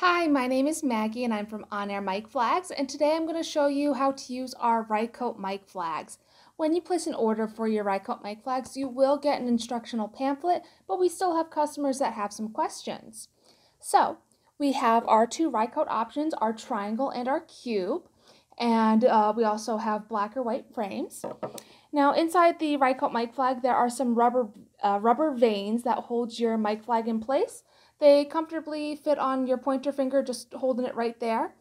Hi, my name is Maggie and I'm from On Air Mic Flags and today I'm going to show you how to use our Rycote mic flags. When you place an order for your Rycote mic flags, you will get an instructional pamphlet, but we still have customers that have some questions. So, we have our two Rycote options, our triangle and our cube, and uh, we also have black or white frames. Now, inside the Rycote mic flag, there are some rubber, uh, rubber vanes that hold your mic flag in place. They comfortably fit on your pointer finger, just holding it right there,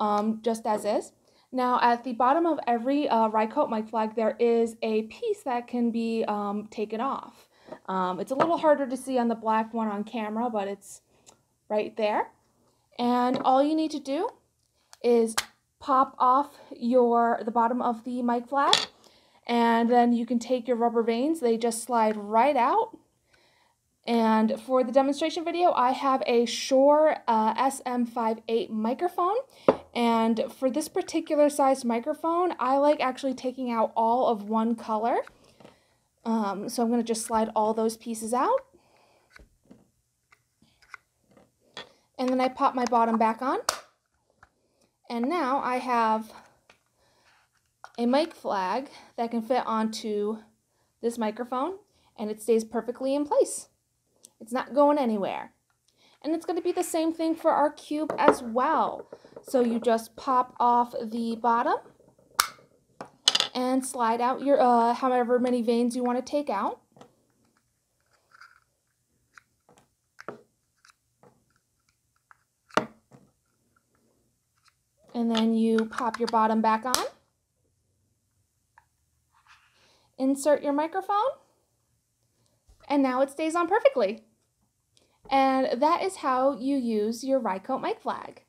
um, just as is. Now, at the bottom of every uh, Rycote mic flag, there is a piece that can be um, taken off. Um, it's a little harder to see on the black one on camera, but it's right there. And all you need to do is pop off your the bottom of the mic flag, and then you can take your rubber vanes. They just slide right out and for the demonstration video, I have a Shure uh, SM58 microphone. And for this particular size microphone, I like actually taking out all of one color. Um, so I'm going to just slide all those pieces out. And then I pop my bottom back on. And now I have a mic flag that can fit onto this microphone and it stays perfectly in place. It's not going anywhere. And it's going to be the same thing for our cube as well. So you just pop off the bottom and slide out your uh, however many vanes you want to take out. And then you pop your bottom back on. Insert your microphone. And now it stays on perfectly. And that is how you use your Rycote mic flag.